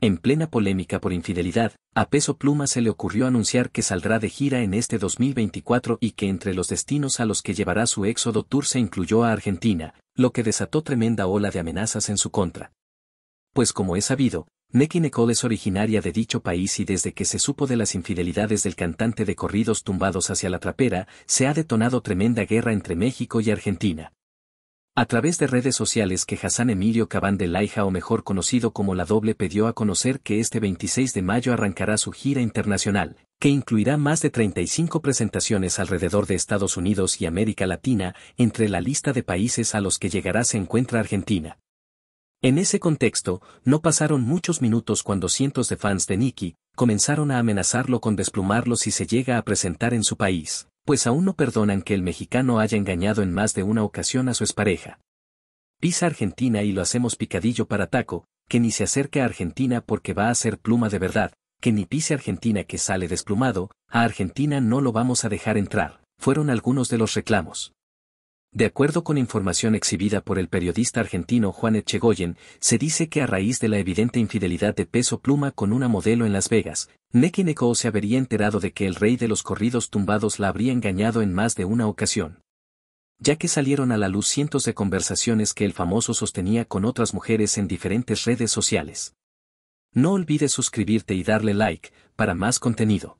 En plena polémica por infidelidad, a Peso Pluma se le ocurrió anunciar que saldrá de gira en este 2024 y que entre los destinos a los que llevará su éxodo tour se incluyó a Argentina, lo que desató tremenda ola de amenazas en su contra. Pues como es sabido, Neki Nicole es originaria de dicho país y desde que se supo de las infidelidades del cantante de corridos tumbados hacia la trapera, se ha detonado tremenda guerra entre México y Argentina. A través de redes sociales que Hassan Emilio Cabán de Laija o mejor conocido como La Doble pidió a conocer que este 26 de mayo arrancará su gira internacional, que incluirá más de 35 presentaciones alrededor de Estados Unidos y América Latina, entre la lista de países a los que llegará se encuentra Argentina. En ese contexto, no pasaron muchos minutos cuando cientos de fans de Nicky comenzaron a amenazarlo con desplumarlo si se llega a presentar en su país pues aún no perdonan que el mexicano haya engañado en más de una ocasión a su expareja. Pisa Argentina y lo hacemos picadillo para taco, que ni se acerque a Argentina porque va a ser pluma de verdad, que ni pise Argentina que sale desplumado, a Argentina no lo vamos a dejar entrar, fueron algunos de los reclamos. De acuerdo con información exhibida por el periodista argentino Juan Echegoyen, se dice que a raíz de la evidente infidelidad de Peso Pluma con una modelo en Las Vegas, Neki Neko se habría enterado de que el rey de los corridos tumbados la habría engañado en más de una ocasión. Ya que salieron a la luz cientos de conversaciones que el famoso sostenía con otras mujeres en diferentes redes sociales. No olvides suscribirte y darle like, para más contenido.